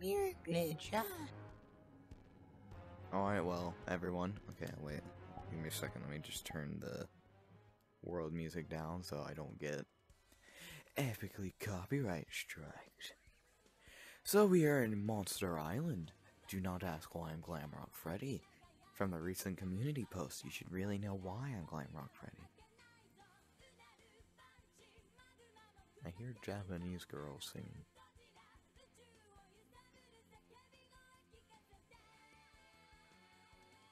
Mirror glitch, ah. Alright, well, everyone. Okay, wait. Give me a second. Let me just turn the world music down so I don't get epically copyright striked. So we are in Monster Island. Do not ask why I'm Glamrock Freddy. From the recent community post, you should really know why I'm Glamrock Freddy. I hear Japanese girls singing.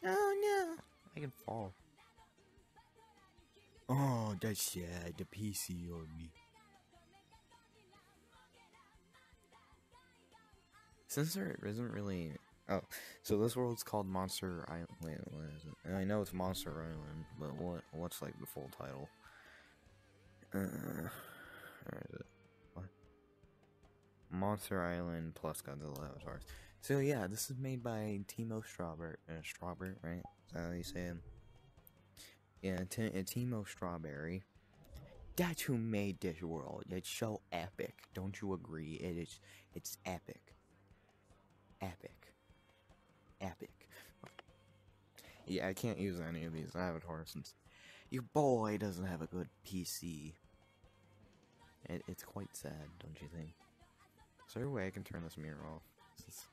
Oh no! I can fall. Oh, that's sad. The PC on me. Since there isn't really. Oh, so this world's called Monster Island. Wait, what is it? And I know it's Monster Island, but what? What's like the full title? Uh, where is it? What? Monster Island plus Godzilla Avatars. So yeah, this is made by Timo Strawberry. Uh, Strawberry, right? Is that how you say it? Yeah, T- uh, Timo Strawberry. That's who made this world. It's so epic. Don't you agree? It is. It's epic. Epic. Epic. Yeah, I can't use any of these I have avatars since your boy doesn't have a good PC. It, it's quite sad, don't you think? Is there a way I can turn this mirror off? This is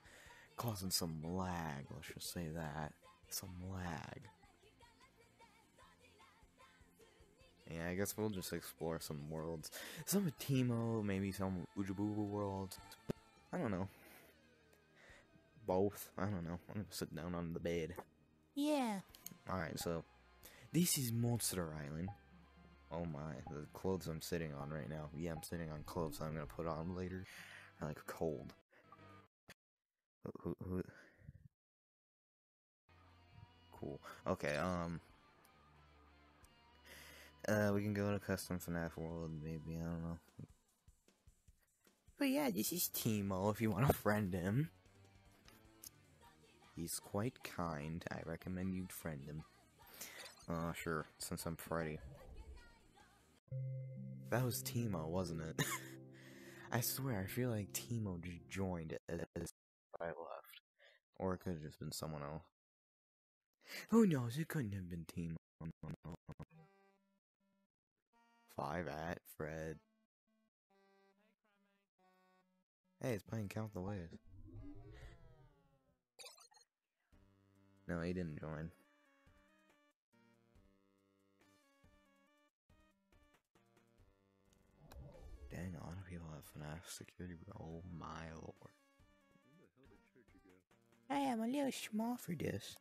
causing some lag, let's just say that. Some lag. Yeah, I guess we'll just explore some worlds. Some Timo, maybe some Ujabubu worlds. I don't know. Both. I don't know. I'm gonna sit down on the bed. Yeah. Alright, so this is Monster Island. Oh my, the clothes I'm sitting on right now. Yeah, I'm sitting on clothes I'm gonna put on later. Are like cold. Who, who? Cool. Okay, um. Uh, we can go to custom FNAF world, maybe. I don't know. But yeah, this is Timo. If you want to friend him, he's quite kind. I recommend you friend him. Uh, sure. Since I'm Freddy. That was Timo, wasn't it? I swear, I feel like Timo just joined as I or it could have just been someone else. Who knows? It couldn't have been Team. Five at Fred. Hey, it's playing Count the Ways. No, he didn't join. Dang, a lot of people have FNAF security. Oh my lord. I am a little small for this.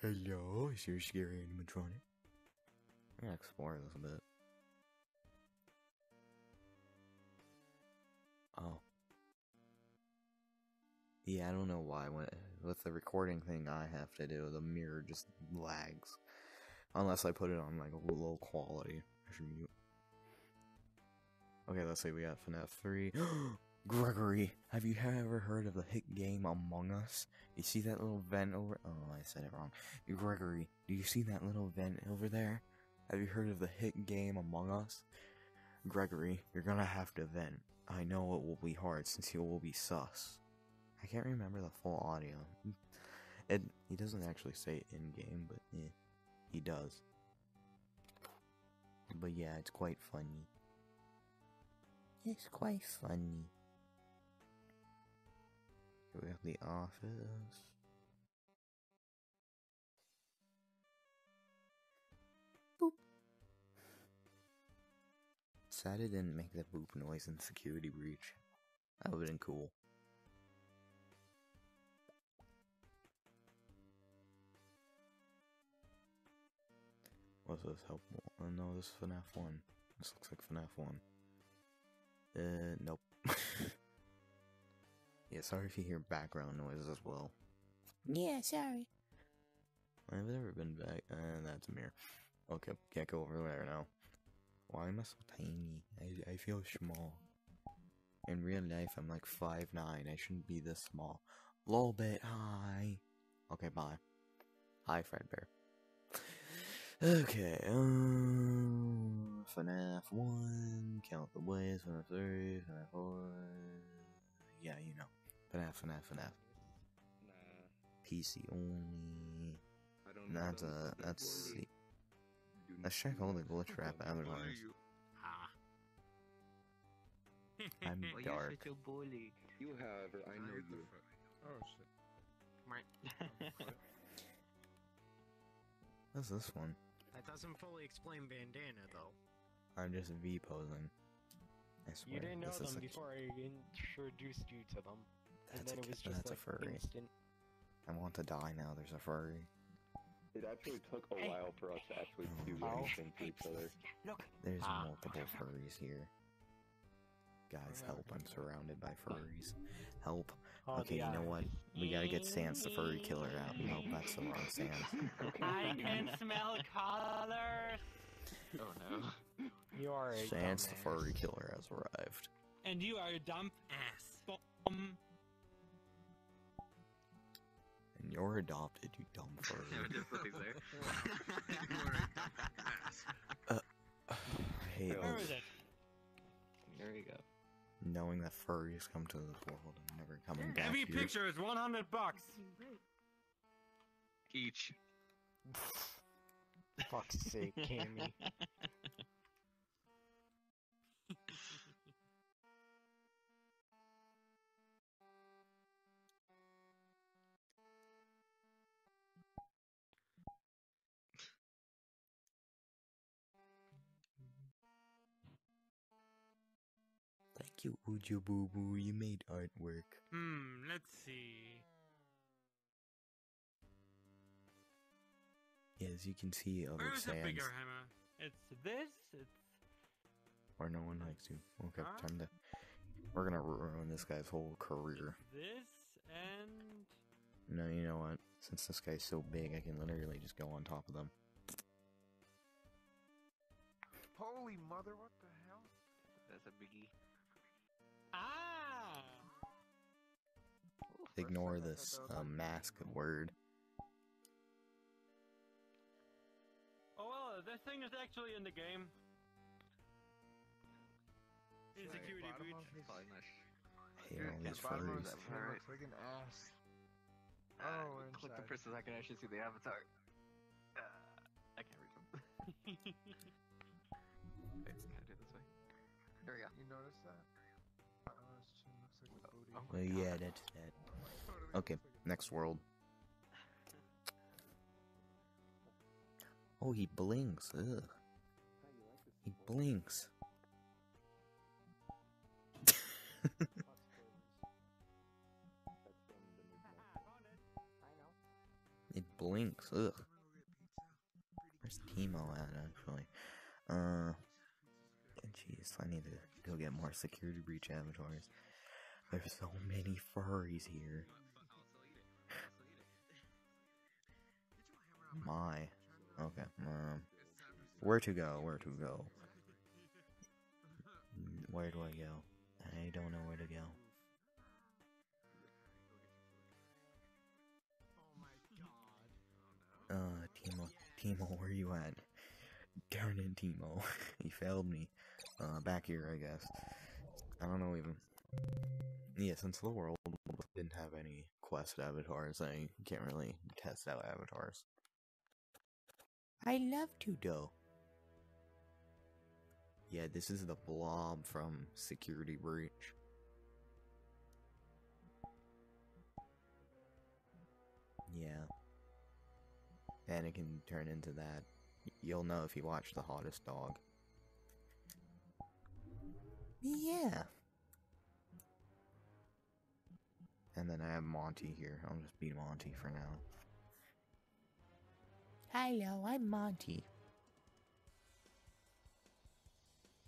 Hello, is your scary animatronic? I'm gonna explore this a bit. Oh. Yeah, I don't know why. When, with the recording thing I have to do, the mirror just lags. Unless I put it on like low quality. I should mute. Okay, let's see. We got FNAF 3. Gregory, have you ever heard of the hit game Among Us? You see that little vent over? Oh, I said it wrong. Gregory, do you see that little vent over there? Have you heard of the hit game Among Us? Gregory, you're gonna have to vent. I know it will be hard since you will be sus. I can't remember the full audio. It he doesn't actually say it in game, but eh, he does. But yeah, it's quite funny. It's quite funny. We have the office. Boop. Sad it didn't make that boop noise in security breach. That would've been cool. Was this helpful? Oh no, this is FNAF 1. This looks like FNAF 1. Uh, nope. yeah, sorry if you hear background noise as well. Yeah, sorry. I've never been back. Uh, that's a mirror. Okay, can't go over there now. Why am I so tiny? I, I feel small. In real life, I'm like 5'9". I shouldn't be this small. A little bit high. Okay, bye. Hi, Fredbear. Okay, um, FNAF 1, Count the Ways, FNAF 3, FNAF 4, yeah, you know. FNAF, FNAF, FNAF. Nah, PC only. I don't know. That's them. uh, that's. worry. Do Let's not- check all the Glitchtrap bully avatars. Ha. I'm Why dark. you such a bully? You, however, I know you. Oh shit. Right. What's this one? That doesn't fully explain bandana though. I'm just V posing. I swear. you didn't know this them before I introduced you to them, and That's then a, it was just that's like a furry. instant. I want to die now. There's a furry. It actually took a Hey. while for us to actually Oh. do Oh. anything to each other. Look. There's Ah. multiple furries here. Guys, help! I'm surrounded by furries. Help! Oh, Okay, you know what? We gotta get Sans the furry killer out. Nope, that's the wrong Sans. I can smell colors. Oh no. You are a Sans the furry killer has arrived. And you are a dumb Ass. bum. You're adopted, you dumb furry. I hate Where Where this. is uh, it? There you go. knowing that furries come to this world and never coming back Every here. picture is 100 bucks. Each. Fuck's sake, Cammy. Thank you, Ujo Boo Boo. You made artwork. Hmm, let's see. Yeah, as you can see, other Where's the Sans. bigger hammer? It's this, it's... Or no one likes you. Okay, Huh? time to. We're gonna ruin this guy's whole career. it's this, and... No, you know what? Since this guy's so big, I can literally just go on top of them. Holy mother, what the hell? That's a biggie. Ah! Ignore this uh, mask word. Oh well, this thing is actually in the game. In Right, security breach. of his- I hate all these bottom of furries. his That head part. looks like an ass. Uh, Oh, click the inside. person I can actually see the avatar. Uh, I can't reach them. yeah, that's that. Okay, next world. Oh, he blinks. Ugh. He blinks. it blinks. Ugh. Where's Timo at, actually? Uh. Jeez, I need to go get more security breach avatars. There's so many furries here. My. Okay. Um. Where to go? Where to go? Where do I go? I don't know where to go. Uh, Timo. Timo, where are you at? Darn it, Timo. he failed me. Uh, back here, I guess. I don't know even. Yeah, since the world didn't have any quest avatars, I can't really test out avatars. I love to though. Yeah, this is the blob from Security Breach. Yeah. And it can turn into that. You'll know if you watch The Hottest Dog. Yeah. And then I have Monty here. I'll just be Monty for now. Hello, I'm Monty.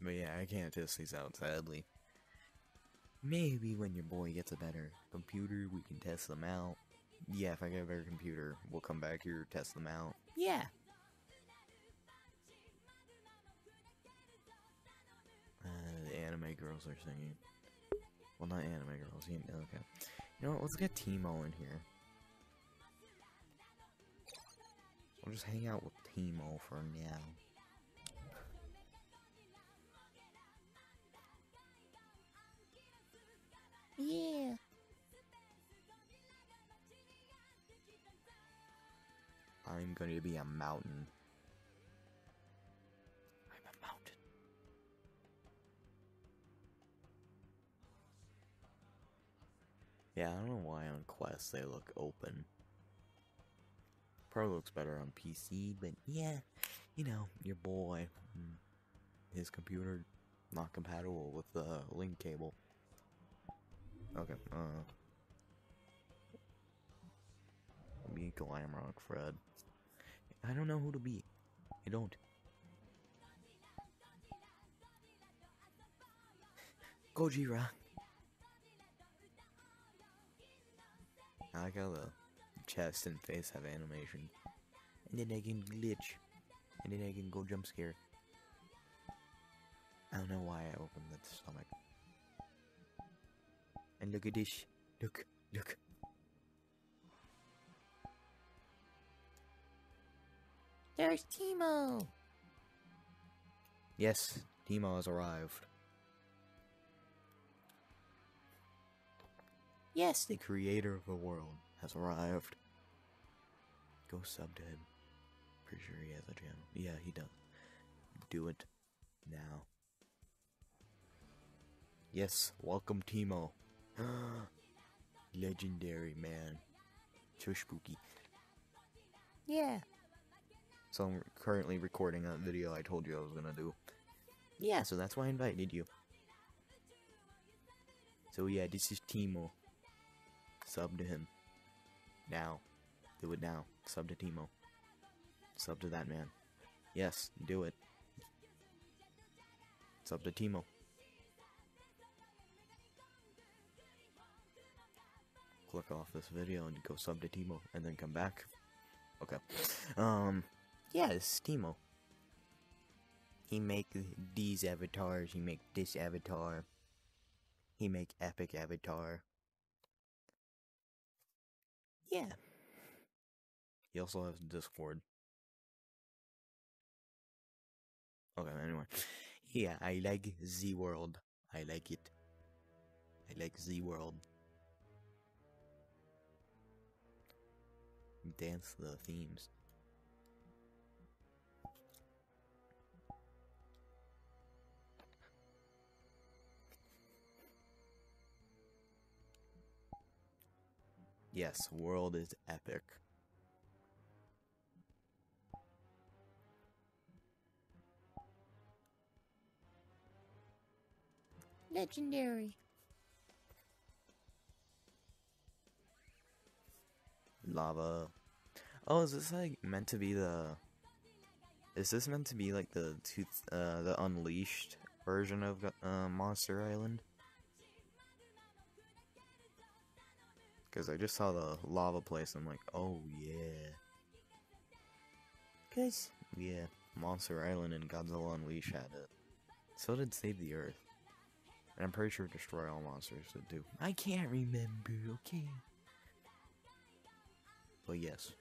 But yeah, I can't test these out, sadly. Maybe when your boy gets a better computer, we can test them out. Yeah, if I get a better computer, we'll come back here, test them out. Yeah. Uh, the anime girls are singing. Well, not anime girls. You know, okay. You know what, let's get Timo in here. I'll just hang out with Timo for now. Yeah. I'm going to be a mountain. Yeah, I don't know why on Quest they look open. Probably looks better on PC, but yeah, you know, your boy, mm, his computer not compatible with the link cable. Okay, uh. Be Glamrock Fred. I don't know who to be. I don't. Gojira. I like how the chest and face have animation. And then I can glitch. And then I can go jump scare. I don't know why I opened that stomach. And look at this. Look, look. There's Timo. Yes, Timo has arrived. Yes, The creator of the world has arrived. Go sub to him. Pretty sure he has a channel. Yeah, he does. Do it now. Yes, welcome Timo. Legendary man. So spooky. yeah, So I'm currently recording that video I told you I was gonna do. Yeah, so that's why I invited you. So yeah, this is Timo. Sub to him. Now. Do it now. Sub to Timo. Sub to that man. Yes, do it. Sub to Timo. Click off this video and go sub to Timo and then come back. Okay. Um yeah, Timo. He make these avatars, he make this avatar. He make epic avatar. Yeah. He also has Discord. Okay, anyway. Yeah, I like Z World. I like it. I like Z World. Dance the themes. Yes, world is epic. legendary. Lava. Oh, is this like meant to be the? Is this meant to be like the two, uh, the unleashed version of uh, Monster Island? Because I just saw the lava place. I'm like, oh yeah. Cause yeah, Monster Island and Godzilla Unleashed had it. So did Save the Earth. And I'm pretty sure Destroy All Monsters did too. I can't remember. Okay. But yes,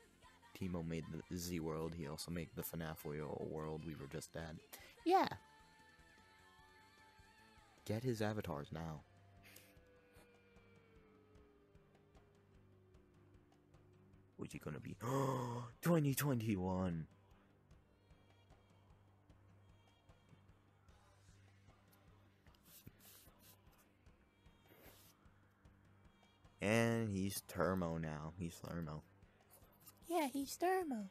Timo made the Z World. He also made the FNAF world we were just at. Yeah. Get his avatars now. What's he gonna be? 2021. And he's Termo now. He's Thermo. Yeah, he's thermo.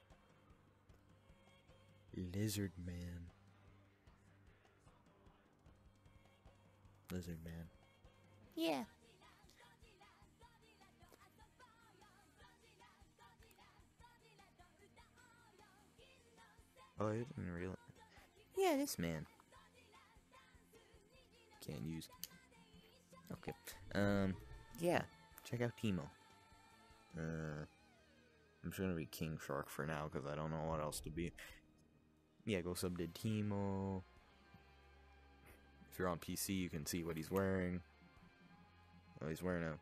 Lizard Man. Lizard Man. Yeah. Oh, I didn't realize. Yeah, this man. Can't use. Okay. Um. Yeah. Check out Timo. Uh. I'm just gonna be King Shark for now because I don't know what else to be. Yeah, go sub to Timo. If you're on PC, you can see what he's wearing. Oh, he's wearing a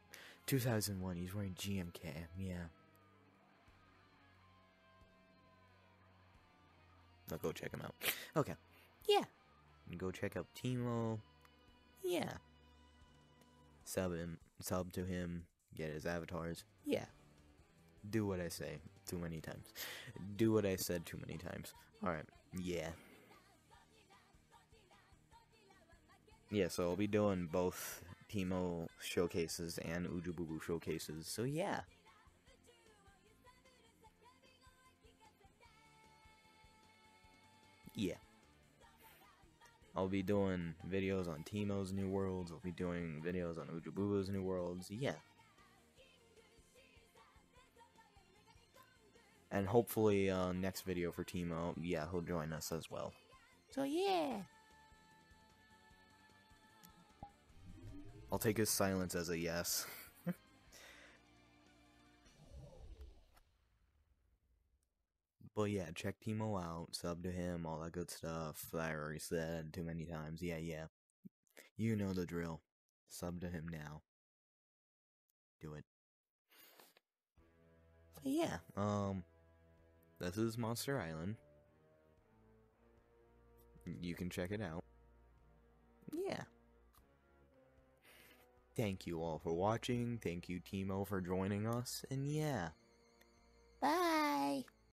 2001. He's wearing GMK. Yeah. I'll go check him out. Okay. Yeah. Go check out Timo. Yeah. Sub him. Sub to him. Get his avatars. Yeah. Do what I say. too many times. Do what I said too many times. Alright, yeah. Yeah, so I'll be doing both Timo showcases and Ujububu showcases, so. Yeah. I'll be doing videos on Timo's New Worlds, I'll be doing videos on Ujububu's New Worlds, yeah. And hopefully, uh, next video for Timo, yeah, he'll join us as well. So yeah. I'll take his silence as a yes. But yeah, check Timo out, sub to him, all that good stuff. that I already said too many times. Yeah, yeah. You know the drill. Sub to him now. Do it. So yeah, um, this is Monster Island. You can check it out. Yeah. Thank you all for watching. Thank you, Timo, for joining us. And yeah. Bye.